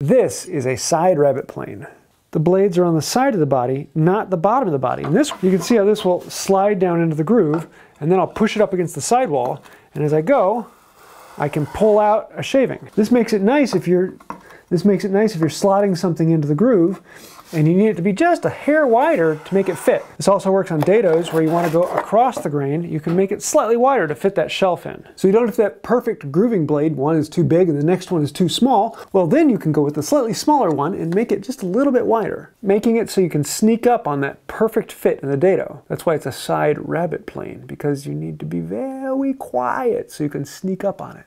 This is a side rabbit plane. The blades are on the side of the body, not the bottom of the body. And this, you can see how this will slide down into the groove, and then I'll push it up against the sidewall, and as I go, I can pull out a shaving. This makes it nice if you're, this makes it nice if you're slotting something into the groove, and you need it to be just a hair wider to make it fit. This also works on dados where you want to go across the grain. You can make it slightly wider to fit that shelf in. So you don't have that perfect grooving blade, one is too big and the next one is too small. Well, then you can go with the slightly smaller one and make it just a little bit wider, making it so you can sneak up on that perfect fit in the dado. That's why it's a side rabbit plane, because you need to be very quiet so you can sneak up on it.